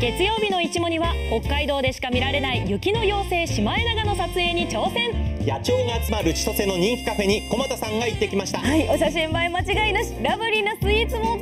月曜日のいちもには北海道でしか見られない雪の妖精シマエナガの撮影に挑戦。野鳥が集まる千歳の人気カフェに駒田さんが行ってきました。はいお写真映え間違いなし。ラブリーなスイーツも